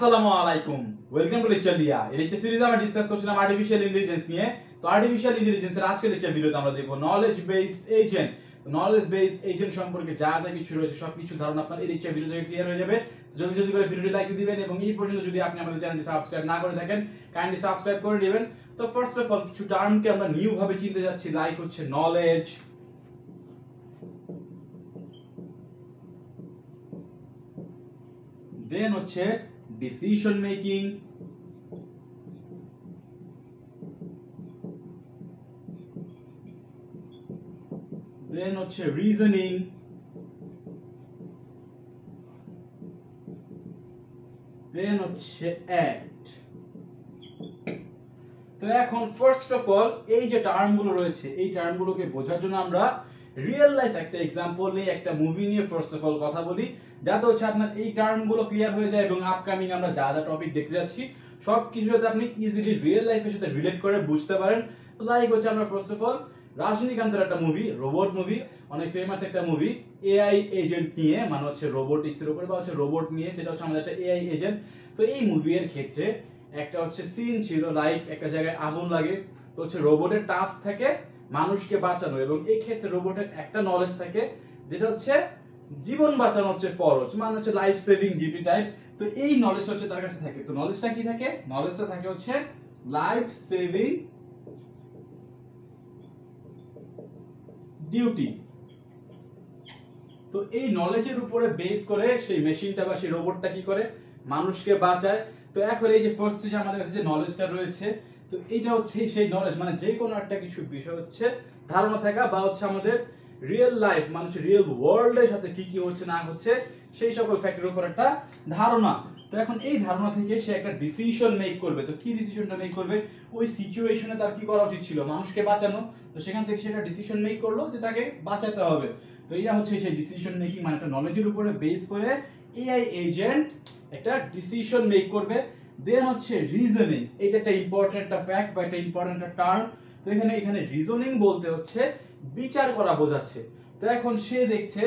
আসসালামু আলাইকুম। Welcome to lecture লিয়া এই লেকচার সিরিজে আমরা ডিসকাস করছিলাম আর্টিফিশিয়াল ইন্টেলিজেন্স নিয়ে। তো আর্টিফিশিয়াল ইন্টেলিজেন্সের আজকের লেকচার ভিডিওতে আমরা দেখব knowledge based agent knowledge based agent সম্পর্কে যা যা কিছু রয়েছে সব কিছু ধারণা আপনার এই লেকচার ভিডিও থেকে ক্লিয়ার হয়ে যাবে। জলদি জলদি করে ভিডিওটি লাইক দিবেন এবং এই পর্যন্ত যদি আপনি আমাদের চ্যানেলটি সাবস্ক্রাইব না করে থাকেন কাইন্ডলি সাবস্ক্রাইব করে দিবেন তো ফার্স্ট অফ অল কিছু টার্মকে আমরা নিউ ভাবে চিনতে যাচ্ছি লাইক হচ্ছে নলেজ দেন হচ্ছে ডিসিশন মেকিং দেন হচ্ছে রিজনিং দেন হচ্ছে অ্যাক্ট তো এখন ফার্স্ট অফ অল এই যে টার্মগুলো রয়েছে, এই টার্মগুলোকে বোঝার জন্য আমরা রিয়েল লাইফ একটা এক্সাম্পল নিয়ে, একটা মুভি নিয়ে ফার্স্ট অফ অল কথা বলি। যাতে হচ্ছে আপনার এই টার্মগুলো ক্লিয়ার হয়ে যায় এবং আপকামিং আমরা যা যা টপিক দেখতে যাচ্ছি সব কিছু যাতে আপনি ইজিলি রিয়েল লাইফের সাথে রিলেট করে বুঝতে পারেন। লাইক হচ্ছে আমরা ফার্স্ট অফ অল রজনীকান্তের একটা মুভি রোবট মুভি অনেক ফেমাস একটা মুভি এআই এজেন্ট নিয়ে মানে হচ্ছে রোবোটিক্সের উপরে বা হচ্ছে রোবট নিয়ে, যেটা হচ্ছে আমাদের একটা এআই এজেন্ট তো এই মুভি এর ক্ষেত্রে একটা হচ্ছে সিন ছিল লাইক একটা জায়গায় আগুন লাগে। তো হচ্ছে রোবটের টাস্ক থাকে মানুষকে বাঁচানো এবং এই ক্ষেত্রে রোবটের একটা নলেজ থাকে, যেটা হচ্ছে জীবন বাঁচানো হচ্ছে ফরজ মানে হচ্ছে লাইফ সেভিং ডিউটি টাইপ তো এই নলেজটা হচ্ছে তার কাছে থাকে। তো নলেজটা কি থাকে? নলেজটা থাকে হচ্ছে লাইফ সেভিং ডিউটি তো এই নলেজের উপরে বেস করে সেই মেশিনটা বা সেই রোবটটা কি করে? মানুষকে বাঁচায়। তো এখন এই যে ফার্স্ট যে আমাদের কাছে যে নলেজটা রয়েছে তো এইটা হচ্ছে সেই নলেজ মানে যে কোনো একটা কিছু বিষয় হচ্ছে ধারণা থাকা বা হচ্ছে আমাদের রিয়েল লাইফ মানে হচ্ছে রিয়েল ওয়ার্ল্ডের সাথে কি কি হচ্ছে, না হচ্ছে, সেই সকল ফ্যাক্টরের উপর একটা ধারণা। তো এখন এই ধারণা থেকে সে একটা ডিসিশন মেক করবে। তো কি ডিসিশনটা মেক করবে? ওই সিচুয়েশনে তার কি করা উচিত ছিল? মানুষকে বাঁচানো। তো সেখান থেকে সে একটা ডিসিশন মেক করল যে তাকে বাঁচাতে হবে। তো এটা হচ্ছে সেই ডিসিশন মেকিং মানে একটা নলেজের উপরে বেস করে এআই এজেন্ট একটা ডিসিশন মেক করবে। দেন হচ্ছে রিজনিং এটা একটা ইম্পর্টেন্ট একটা ফ্যাক্ট বা একটা ইম্পর্টেন্ট একটা টার্ম তো এখানে এখানে রিজনিং বলতে হচ্ছে বিচার করা বোঝাচ্ছে। তো এখন সে দেখছে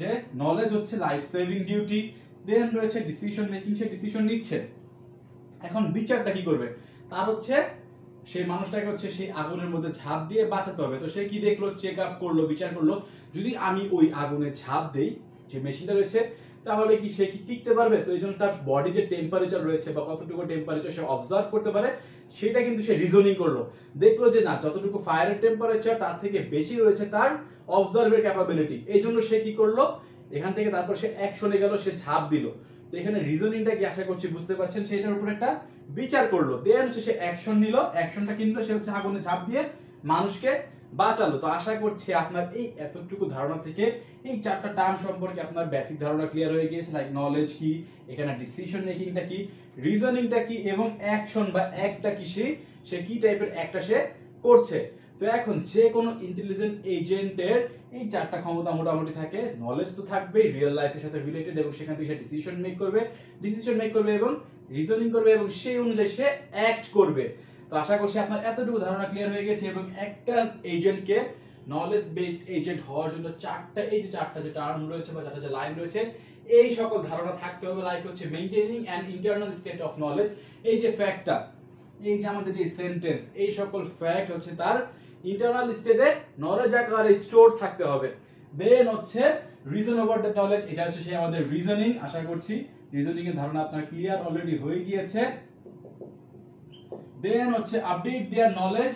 যে নলেজ হচ্ছে লাইফ সেভিং ডিউটি দেন রয়েছে ডিসিশন মেকিং সে ডিসিশন নিচ্ছে। এখন বিচারটা কি করবে? তার হচ্ছে সেই মানুষটাকে হচ্ছে সেই আগুনের মধ্যে ঝাঁপ দিয়ে বাঁচাতে হবে। তো সে কি দেখল? চেক আপ করল, বিচার করল। যদি আমি ওই আগুনে ঝাঁপ দেই, যে মেশিনটা রয়েছে তাহলে কি সে কি টিকতে পারবে? তো এই জন্য তার বডি যে টেম্পারেচার রয়েছে বা কতটুকু টেম্পারেচার সে অবজার্ভ করতে পারে, সেটা কিন্তু সে রিজনিং করল। দেখল যে না, যতটুকু ফায়ারের টেম্পারেচার তার থেকে বেশি রয়েছে তার অবজার্ভের ক্যাপাবিলিটি এই জন্য সে কি করল? এখান থেকে তারপর সে অ্যাকশনে গেল, সে ঝাঁপ দিল। তো এখানে রিজনিংটা কি আশা করছি বুঝতে পারছেন? সেটার উপর একটা বিচার করল। দেন হচ্ছে সে অ্যাকশন নিল। অ্যাকশনটা কিনলো, সে হচ্ছে আগুনে ঝাঁপ দিয়ে মানুষকে বাঁচালো। তো আশা করছি আপনার এই এতটুকু ধারণা থেকে এই চারটা টার্ম সম্পর্কে আপনার বেসিক ধারণা ক্লিয়ার হয়ে গিয়েছে লাইক নলেজ কি, এখানে ডিসিশন মেকিংটা কি রিজনিংটা কি, এবং অ্যাকশন বা একটা কি সে সে কি টাইপের একটা সে করছে। তো এখন যে কোনো ইন্টেলিজেন্ট এজেন্টের এই চারটা ক্ষমতা মোটামুটি থাকে নলেজ তো থাকবেই রিয়েল লাইফের সাথে রিলেটেড এবং সেখান থেকে সে ডিসিশন মেক করবে ডিসিশন মেক করবে এবং রিজনিং করবে এবং সেই অনুযায়ী সে অ্যাক্ট করবে। তো আশা করছি আপনার এতটুকু ধারণা ক্লিয়ার হয়ে গেছে এবং একটা এজেন্টকে নলেজ বেসড এজেন্ট হওয়ার জন্য চারটা, এই যে চারটা যে টার্ম রয়েছে বা চারটা যে লাইন রয়েছে, এই সকল ধারণা থাকতে হবে লাইক হচ্ছে maintaining and internal state of knowledge এই যে ফ্যাক্টটা এই যে আমাদের যে সেন্টেন্স এই সকল ফ্যাক্ট হচ্ছে তার ইন্টারনাল স্টেটে নলেজ আকারে স্টোর থাকতে হবে। দেন হচ্ছে রিজন ওভার দ্য নলেজ এটা হচ্ছে সেই আমাদের রিজনিং আশা করছি রিজনিং এর ধারণা আপনার ক্লিয়ার অলরেডি হয়ে গিয়েছে। দেন হচ্ছে update their knowledge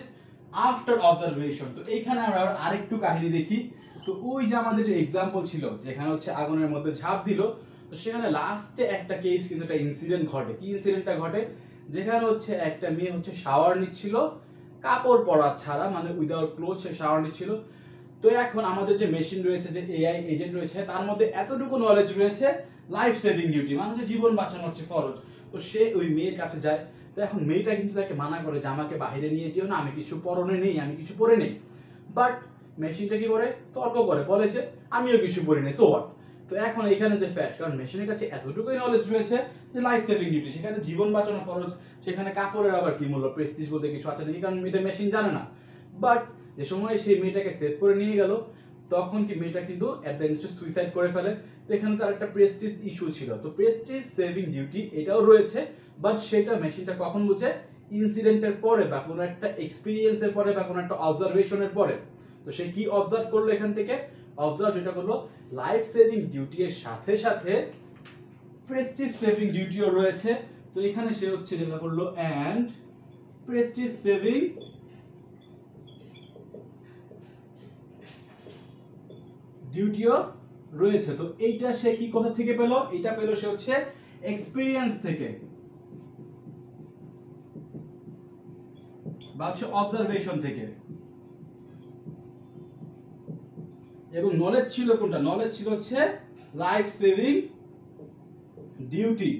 after observation তো এইখানে আমরা আরেকটু কাহিনী দেখি। তো ওই যে আমাদের যে এক্সাম্পল ছিল, যেখানে হচ্ছে আগুনের মধ্যে ঝাঁপ দিল, তো সেখানে লাস্টে একটা কেস কিন্তু একটা ইনসিডেন্ট ঘটে। কি ইনসিডেন্টটা ঘটে? যেখানে হচ্ছে একটা মেয়ে হচ্ছে শাওয়ার নিচ্ছিল, কাপড় পরা ছাড়া মানে উইদাউট ক্লোথ সে শাওয়ার নিচ্ছিল। তো এখন আমাদের যে মেশিন রয়েছে, যে এআই এজেন্ট রয়েছে, তার মধ্যে এতটুকু নলেজ রয়েছে লাইফ সেভিং ডিউটি মানে হচ্ছে জীবন বাঁচানো হচ্ছে ফরজ। তো সে ওই মেয়ের কাছে যায় তো এখন মেয়েটা কিন্তু তাকে মানা করে যে আমাকে বাইরে নিয়ে যেও না, আমি কিছু পরনে নেই, আমি কিছু পরে নেই। বাট মেশিনটা কি করে? তর্ক করে। বলে যে, আমিও কিছু পরি নেই সো হোয়াট তো এখন এখানে যে ফ্যাট কারণ মেশিনের কাছে এতটুকুই নলেজ রয়েছে যে লাইফ সেভিং ডিউটি সেখানে জীবন বাঁচানো খরচ, সেখানে কাপড়ের আবার কি মূল্য প্রেস্টিজ বলতে কিছু আছে নাকি? কারণ এটা মেশিন জানে না। বাট যে সময় সেই মেয়েটাকে সেভ করে নিয়ে গেল তখন কি মেয়েটা কিন্তু অ্যাট দ্য এন্ড সুইসাইড করে ফেলে। তো এখানে তার একটা প্রেস্টিজ ইস্যু ছিল। তো প্রেস্টিজ সেভিং ডিউটি এটাও রয়েছে বাট সেটা মেশিনটা কখন বুঝে? ইনসিডেন্টের পরে বা কোনো একটা এক্সপিরিয়েন্সের পরে বা কোনো একটা অবজারভেশনের পরে। তো সে কি অবজার্ভ করল এখান থেকে? অবজার্ভ যেটা করল লাইফ সেভিং ডিউটি এর সাথে সাথে প্রেস্টিজ সেভিং ডিউটিও রয়েছে। তো এখানে সে হচ্ছে যেটা করল অ্যান্ড প্রেস্টিজ সেভিং ডিউটিও রয়েছে। তো এইটা সে কি কোথা থেকে পেল? এটা পেল সে হচ্ছে এক্সপিরিয়েন্স থেকে। বা হচ্ছে অবজারভেশন থেকে। এবং নলেজ ছিল কোনটা? নলেজ ছিল হচ্ছে লাইফ সেভিং ডিউটি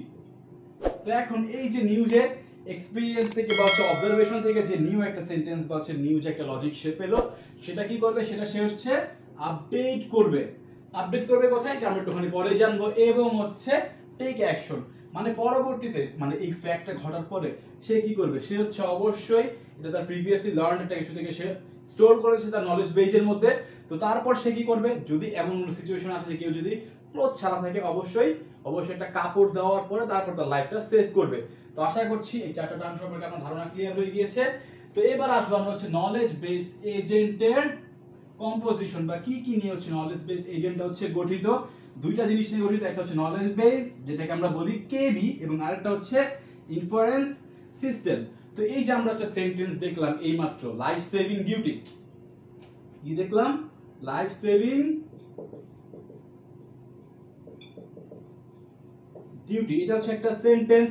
তো এখন এই যে নিউজে এক্সপিরিয়েন্স থেকে বা হচ্ছে অবজারভেশন থেকে যে নিউ একটা সেন্টেন্স বা হচ্ছে একটা লজিক সে পেল, সেটা কি করবে? সেটা সে হচ্ছে আপডেট করবে। আপডেট করবে কোথায়? এটা আমরা একটুখানি পরে জানব। এবং হচ্ছে টেক অ্যাকশন মানে পরবর্তীতে মানে এই ফ্যাক্টটা ঘটার পরে সে কি করবে? সে হচ্ছে অবশ্যই, এটা তার প্রিভিয়াসলি লার্ন একটা কিছু থেকে সে স্টোর করেছে তার নলেজ বেজের মধ্যে। তো তারপর সে কি করবে? যদি এমন কোনো সিচুয়েশন আসে যে কেউ যদি ক্লোথ ছাড়া থাকে, অবশ্যই অবশ্যই একটা কাপড় দেওয়ার পরে তারপর তার লাইফটা সেভ করবে। তো আশা করছি এই চারটা টার্ম সম্পর্কে আপনার ধারণা ক্লিয়ার হয়ে গিয়েছে। তো এবার আসব আমরা হচ্ছে নলেজ বেসড এজেন্টের কম্পোজিশন বা কি কি নিয়ে হচ্ছে নলেজ বেসড এজেন্টটা হচ্ছে গঠিত? দুইটা জিনিস নিয়ে গঠিত, একটা হচ্ছে নলেজ বেস যেটাকে আমরা বলি কেবি এবং আরেকটা হচ্ছে ইনফারেন্স সিস্টেম তো এই যে আমরা একটা সেন্টেন্স দেখলাম এই মাত্র লাইফ সেভিং ডিউটি কি দেখলাম? লাইফ সেভিং ডিউটি এটা হচ্ছে একটা সেন্টেন্স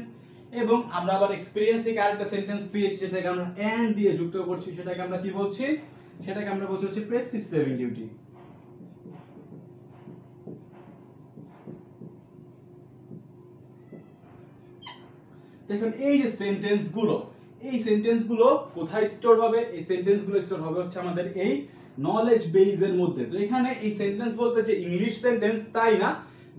এবং আমরা আবার এক্সপেরিয়েন্স থেকে আরেকটা সেন্টেন্স পেয়েছি, যেটাকে আমরা এন্ড দিয়ে যুক্ত করছি, সেটাকে আমরা কি বলছি? সেটাকে আমরা বলছি হচ্ছে প্রেস্টিজ সেভিং ডিউটি দেখুন, এই যে সেন্টেন্সগুলো, এই সেন্টেন্সগুলো কোথায় স্টোর হবে? এই সেন্টেন্সগুলো স্টোর হবে হচ্ছে আমাদের এই নলেজ বেজ এর মধ্যে। তো এখানে এই সেন্টেন্স বলতে যে ইংলিশ সেন্টেন্স তাই না?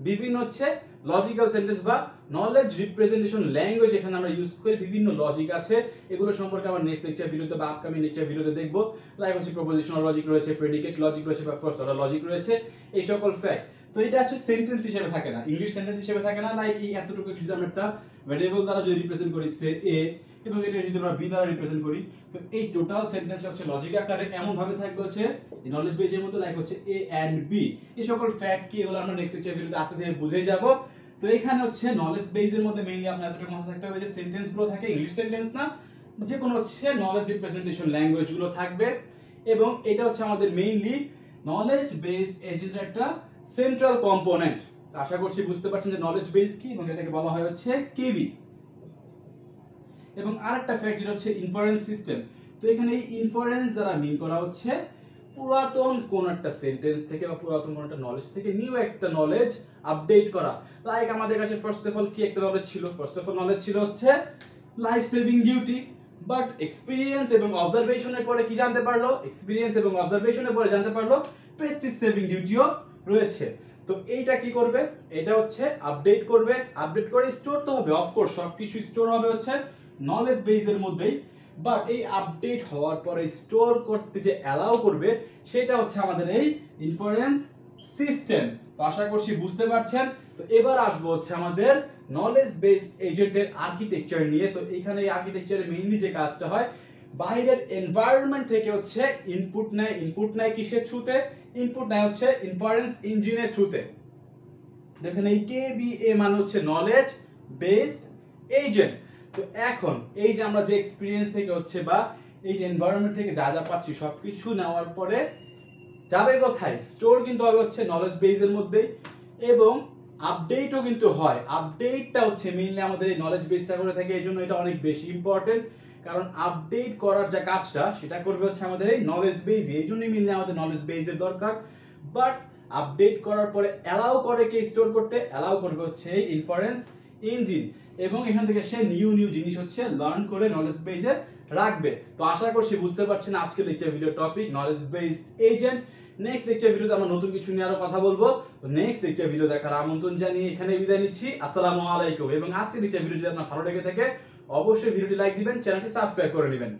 বিভিন্ন হচ্ছে লজিক্যাল সেন্টেন্স বা নলেজ রিপ্রেজেন্টেশন ল্যাঙ্গুয়েজ এখানে আমরা ইউজ করি, বিভিন্ন লজিক আছে। এগুলো সম্পর্কে আমরা নেক্সট লেকচার ভিডিওতে বা আপকামিং লেকচার ভিডিওতে দেখব। লাইক হচ্ছে প্রপোজিশনাল লজিক রয়েছে প্রেডিকেট লজিক রয়েছে বা ফার্স্ট অর্ডার লজিক রয়েছে, এই সকল ফ্যাক্ট তো এটা হচ্ছে সেন্টেন্স হিসেবে থাকে না ইংলিশ সেন্টেন্স হিসেবে থাকে না। লাইক এই এতটুকু যদি আমরা একটা ভেরিয়েবল দ্বারা যদি রিপ্রেজেন্ট করি, সে এ, এবং এটা যদি আমরা বি দ্বারা রিপ্রেজেন্ট করি, তো এই টোটাল সেন্টেন্স হচ্ছে লজিক আকারে এমন ভাবে থাকবে হচ্ছে নলেজ বেজের মতো লাইক হচ্ছে এ এন্ড বি এই সকল ফ্যাক্ট কি এগুলো আমরা নেক্সট লেকচার ভিডিওতে আস্তে ধীরে বুঝে যাব। তো এখানে হচ্ছে নলেজ বেজের মধ্যে মেইনলি আপনার এতটুকু মাথা থাকতে হবে যে সেন্টেন্সগুলো থাকে ইংলিশ সেন্টেন্স না যে কোনো হচ্ছে নলেজ রিপ্রেজেন্টেশন ল্যাঙ্গুয়েজগুলো থাকবে। এবং এটা হচ্ছে আমাদের মেইনলি নলেজ বেস এজেন্টের একটা সেন্ট্রাল কম্পোনেন্ট আশা করছি বুঝতে পারছেন যে নলেজ বেস কি এবং এটাকে বলা হয় হচ্ছে কেবি এবং আরেকটা ফ্যাক্ট যেটা হচ্ছে ইনফারেন্স সিস্টেম তো এখানে এই ইনফারেন্স দ্বারা মিন করা হচ্ছে পুরাতন কোন একটা সেন্টেন্স থেকে বা পুরাতন কোন একটা নলেজ থেকে নিউ একটা নলেজ আপডেট করা। লাইক আমাদের কাছে ফার্স্ট অফ অল কি একটা নলেজ ছিল? ফার্স্ট অফ অল নলেজ ছিল হচ্ছে life saving duty but experience এবং অবজারভেশনের পরে কি জানতে পারল? এক্সপিরিয়েন্স এবং অবজারভেশনের পরে জানতে পারল প্রেস্টিজ সেভিং ডিউটিও রয়েছে। তো এইটা কি করবে? এটা হচ্ছে আপডেট করবে। আপডেট করে স্টোর তো হবে অফকোর্স সবকিছু স্টোর হবে হচ্ছে নলেজ বেসের মধ্যেই। বাট এই আপডেট হওয়ার পরে স্টোর করতে যে অ্যালাউ করবে, সেটা হচ্ছে আমাদের এই ইনফারেন্স সিস্টেম তো আশা করছি বুঝতে পারছেন। তো এবার আসব হচ্ছে আমাদের নলেজ বেসড এজেন্টের আর্কিটেকচার নিয়ে। তো এখানে এই আর্কিটেকচারে মেইনলি যে কাজটা হয়, বাইরের এনভায়রনমেন্ট থেকে হচ্ছে ইনপুট নেয়। ইনপুট নেয় কিসের থ্রুতে ইনপুট নেয় হচ্ছে ইনফারেন্স ইঞ্জিনের থ্রুতে দেখেন এই কে বি এ মানে হচ্ছে নলেজ বেসড এজেন্ট তো এখন, এই যে আমরা যে এক্সপিরিয়েন্স থেকে হচ্ছে বা এই যে এনভায়রনমেন্ট থেকে যা যা পাচ্ছি, সবকিছু নেওয়ার পরে যাবে কোথায়? স্টোর কিন্তু হবে হচ্ছে নলেজ বেসের মধ্যেই এবং আপডেটও কিন্তু হয়। আপডেটটা হচ্ছে মেইনলি আমাদের এই নলেজ বেসটা করে থাকে, এই জন্য এটা অনেক বেশি ইম্পর্টেন্ট কারণ আপডেট করার যে কাজটা, সেটা করবে হচ্ছে আমাদের এই নলেজ বেস এই জন্যই মেইনলি আমাদের নলেজ বেসের দরকার। বাট আপডেট করার পরে অ্যালাউ করে কে স্টোর করতে? অ্যালাউ করবে হচ্ছে এই ইনফারেন্স ইঞ্জিন এবং এখান থেকে সে নিউ নিউ জিনিস হচ্ছে লার্ন করে নলেজ বেজে রাখবে। তো আশা করছি বুঝতে পারছেন আজকে lecture video topic knowledge based agent next lecture ভিডিওতে আমরা নতুন কিছু নিয়ে আরও কথা বলব। তো নেক্সট লেকচার ভিডিও দেখার আমন্ত্রণ জানিয়ে এখানে বিদায় নিচ্ছি। আসসালামু আলাইকুম। এবং আজকে লেকচার ভিডিও যদি আপনার ভালো লেগে থাকে, অবশ্যই ভিডিওটি লাইক দিবেন চ্যানেলটি সাবস্ক্রাইব করে নেবেন।